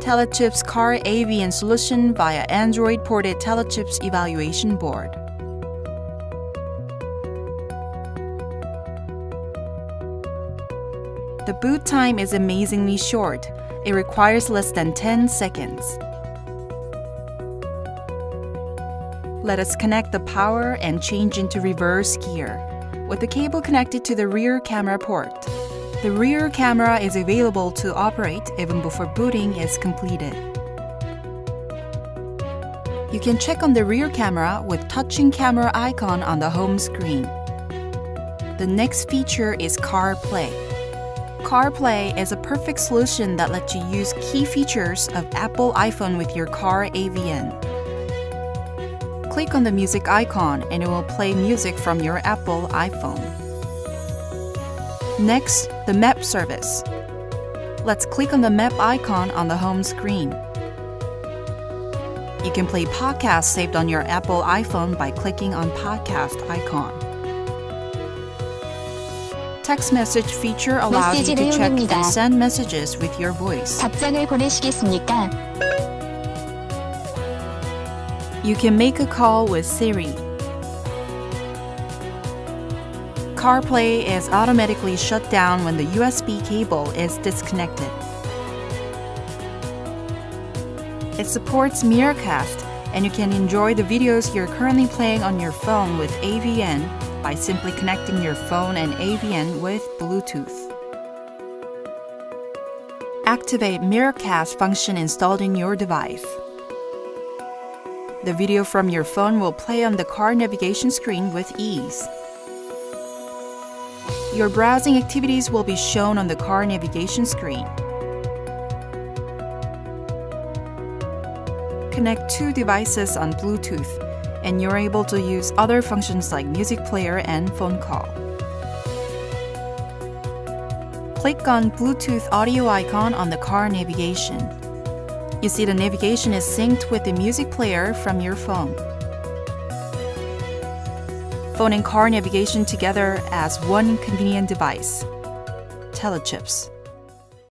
Telechips Car AVN solution via Android ported Telechips evaluation board. The boot time is amazingly short. It requires less than 10 seconds. Let us connect the power and change into reverse gear with the cable connected to the rear camera port. The rear camera is available to operate even before booting is completed. You can check on the rear camera with touching camera icon on the home screen. The next feature is CarPlay. CarPlay is a perfect solution that lets you use key features of Apple iPhone with your car AVN. Click on the music icon and it will play music from your Apple iPhone. Next, the map service. Let's click on the map icon on the home screen. You can play podcasts saved on your Apple iPhone by clicking on podcast icon. Text message feature allows you to check and send messages with your voice. 답장을 보내시겠습니까? You can make a call with Siri. CarPlay is automatically shut down when the USB cable is disconnected. It supports Miracast, and you can enjoy the videos you're currently playing on your phone with AVN by simply connecting your phone and AVN with Bluetooth. Activate Miracast function installed in your device. The video from your phone will play on the car navigation screen with ease. Your browsing activities will be shown on the car navigation screen. Connect two devices on Bluetooth, and you're able to use other functions like music player and phone call. Click on Bluetooth audio icon on the car navigation. You see the navigation is synced with the music player from your phone. Phone and car navigation together as one convenient device. Telechips.